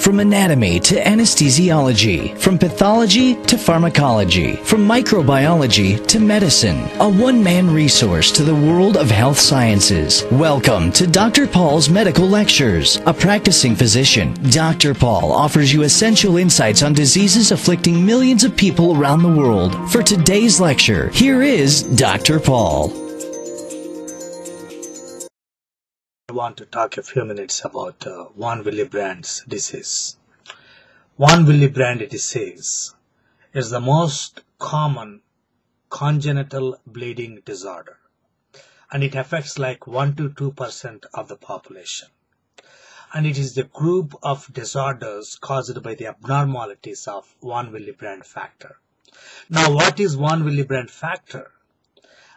From anatomy to anesthesiology, from pathology to pharmacology, from microbiology to medicine, a one-man resource to the world of health sciences. Welcome to Dr. Paul's Medical Lectures. A practicing physician, Dr. Paul offers you essential insights on diseases afflicting millions of people around the world. For today's lecture, here is Dr. Paul. Want to talk a few minutes about uh, von Willebrand's disease. Von Willebrand disease is the most common congenital bleeding disorder and it affects like 1 to 2% of the population. And it is the group of disorders caused by the abnormalities of von Willebrand factor. Now what is von Willebrand factor?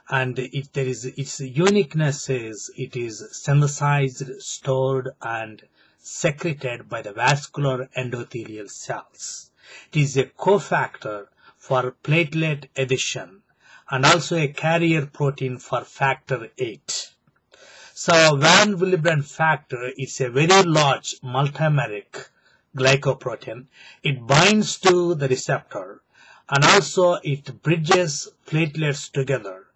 And it, there is its uniqueness is it is synthesized, stored, and secreted by the vascular endothelial cells. It is a cofactor for platelet adhesion and also a carrier protein for factor 8. So von Willebrand factor is a very large multimeric glycoprotein. It binds to the receptor and also it bridges platelets together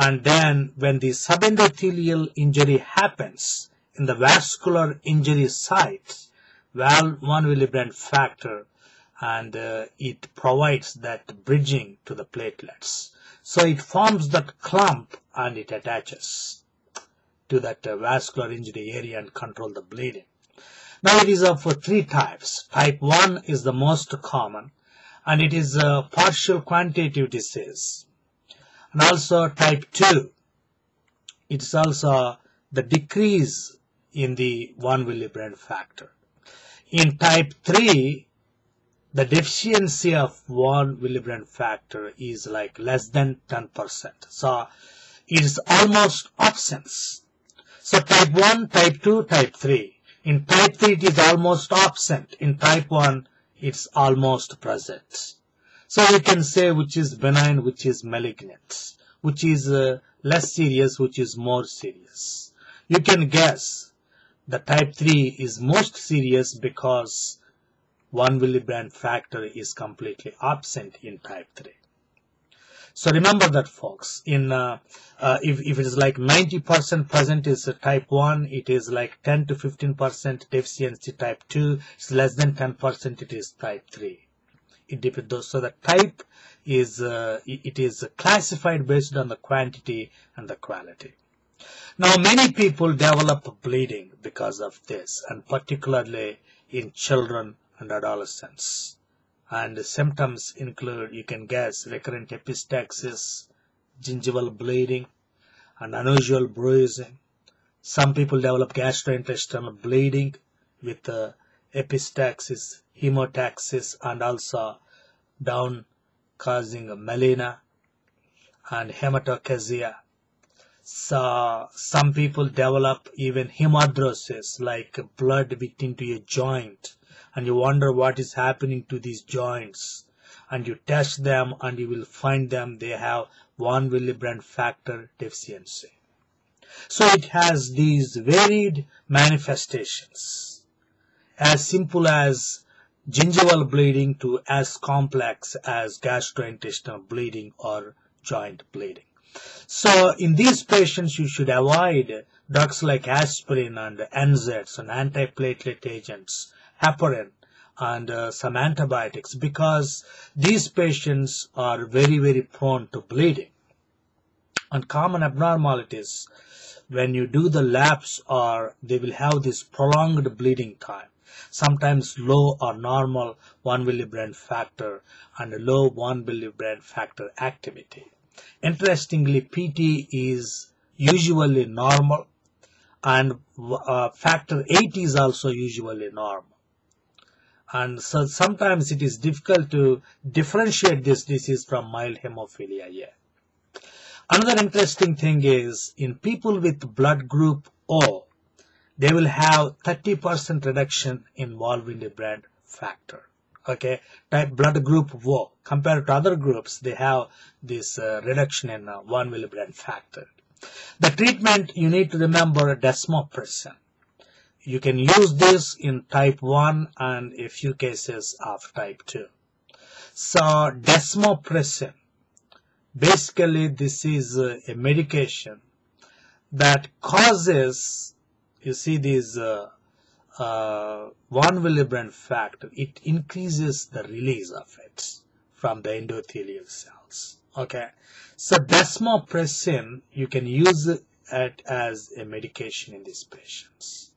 and then when the subendothelial injury happens in the vascular injury site, well, von Willebrand factor and uh, it provides that bridging to the platelets. So it forms that clump and it attaches to that uh, vascular injury area and control the bleeding. Now it is of uh, three types. Type 1 is the most common and it is a partial quantitative disease and also type 2 it's also the decrease in the von Willebrand factor. In type 3 the deficiency of von Willebrand factor is like less than 10% so it is almost absence. So type 1 type 2 type 3 in type 3 it is almost absent. In type 1 it's almost present so you can say which is benign, which is malignant, which is uh, less serious, which is more serious. You can guess the type 3 is most serious because von Willebrand factor is completely absent in type 3. So remember that folks, in uh, uh, if, if it is like 90% present is type 1, it is like 10 to 15% deficiency type 2, it's less than 10% it is type 3 it depends so the type is uh, it is classified based on the quantity and the quality. Now many people develop bleeding because of this and particularly in children and adolescents. And symptoms include you can guess recurrent epistaxis gingival bleeding and unusual bruising. Some people develop gastrointestinal bleeding with uh, epistaxis hemotaxis and also down causing melena and hematochezia. So some people develop even hemarthrosis like blood victim to your joint and you wonder what is happening to these joints and you test them and you will find them they have von Willebrand factor deficiency. So it has these varied manifestations as simple as gingival bleeding to as complex as gastrointestinal bleeding or joint bleeding. So in these patients, you should avoid drugs like aspirin and NSAIDs and antiplatelet agents, heparin, and uh, some antibiotics because these patients are very, very prone to bleeding. And common abnormalities when you do the labs are they will have this prolonged bleeding time sometimes low or normal von Willebrand factor and low von Willebrand factor activity. Interestingly, PT is usually normal and uh, factor 8 is also usually normal. And so sometimes it is difficult to differentiate this disease from mild hemophilia A. Another interesting thing is in people with blood group O, they will have 30% reduction in von Willebrand factor. Okay, type blood group O compared to other groups, they have this uh, reduction in uh, von Willebrand factor. The treatment you need to remember desmopressin. you can use this in type 1 and a few cases of type 2. So desmopressin, basically this is a medication that causes, you see these uh, uh, von Willebrand factor, it increases the release of it from the endothelial cells. Okay, so desmopressin, you can use it as a medication in these patients.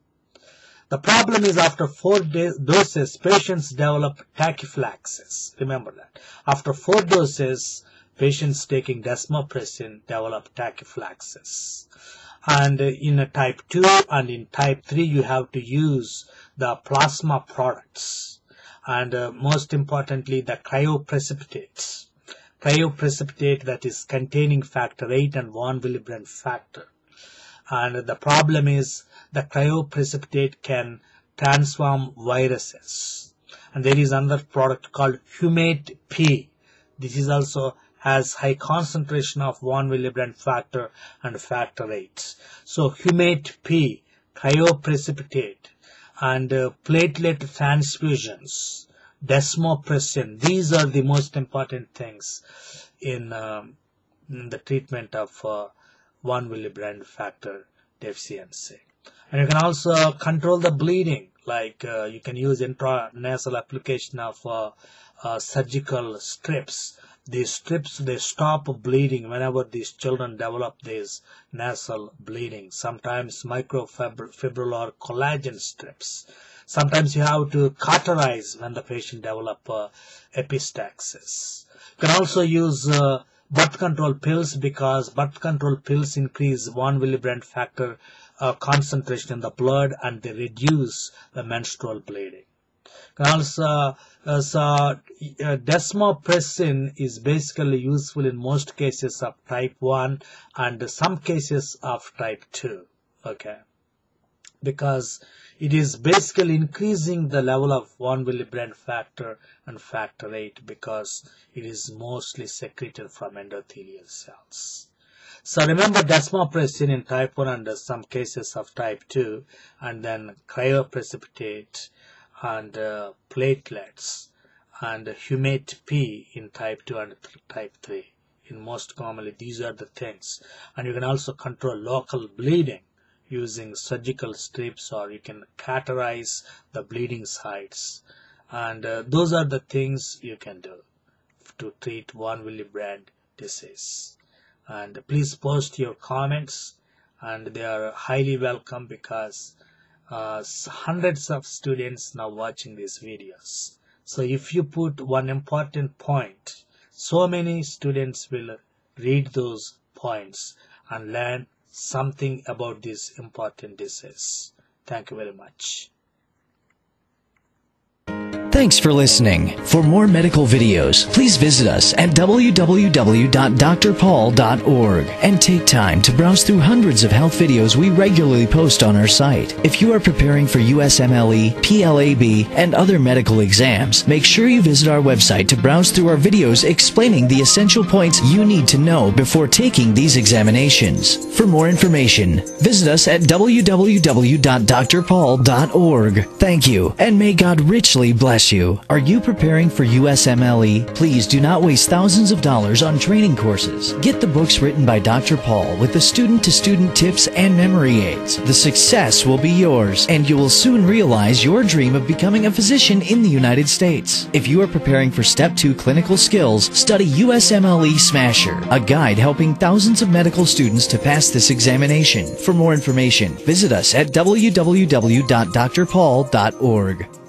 The problem is after four doses, patients develop tachyphylaxis. Remember that. After four doses, patients taking desmopressin develop tachyphylaxis. And in a type 2 and in type 3, you have to use the plasma products. And uh, most importantly, the cryoprecipitates. Cryoprecipitate that is containing factor 8 and von Willebrand factor. And the problem is the cryoprecipitate can transform viruses. And there is another product called Humate P. This is also has high concentration of von Willebrand factor and factor 8. So Humate P, cryoprecipitate, and uh, platelet transfusions, desmopressin. These are the most important things in, um, in the treatment of uh, von Willebrand factor deficiency. And you can also control the bleeding, like uh, you can use intranasal application of uh, uh, surgical strips. These strips, they stop bleeding whenever these children develop these nasal bleeding. Sometimes microfibrillar collagen strips. Sometimes you have to cauterize when the patient develop uh, epistaxis. You can also use uh, birth control pills because birth control pills increase von Willebrand factor uh, concentration in the blood and they reduce the menstrual bleeding. Also, uh, uh, desmopressin is basically useful in most cases of type 1 and some cases of type 2. Okay. Because it is basically increasing the level of von Willebrand factor and factor 8 because it is mostly secreted from endothelial cells. So remember desmopressin in type 1 and some cases of type 2 and then cryoprecipitate and uh, platelets and humate P in type 2 and type 3. In most commonly these are the things. And you can also control local bleeding using surgical strips or you can cauterize the bleeding sites. And uh, those are the things you can do to treat von Willebrand disease. And please post your comments and they are highly welcome because uh, hundreds of students now watching these videos. So if you put one important point so many students will read those points and learn something about this important disease thank you very much Thanks for listening. For more medical videos, please visit us at www.drpaul.org and take time to browse through hundreds of health videos we regularly post on our site. If you are preparing for USMLE, PLAB, and other medical exams, make sure you visit our website to browse through our videos explaining the essential points you need to know before taking these examinations. For more information, visit us at www.drpaul.org. Thank you, and may God richly bless bless you. Are you preparing for USMLE? Please do not waste thousands of dollars on training courses. Get the books written by Dr. Paul with the student to student tips and memory aids. The success will be yours, and you will soon realize your dream of becoming a physician in the United States. If you are preparing for Step 2 clinical skills, study USMLE Smasher, a guide helping thousands of medical students to pass this examination. For more information, visit us at www.drpaul.org.